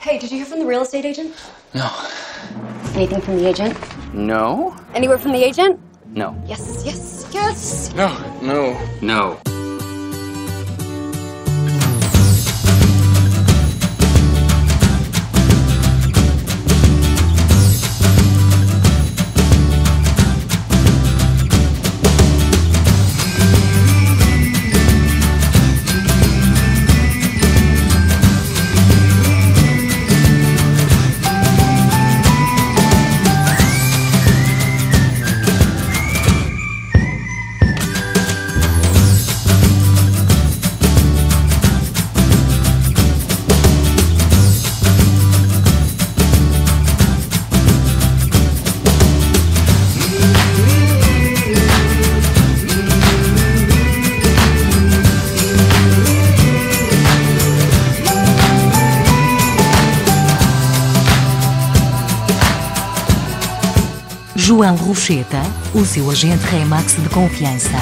Hey, did you hear from the real estate agent? No. Anything from the agent? No? Anywhere from the agent? No. Yes, yes, yes. No. No. No. João Rocheta, o seu agente Remax de confiança.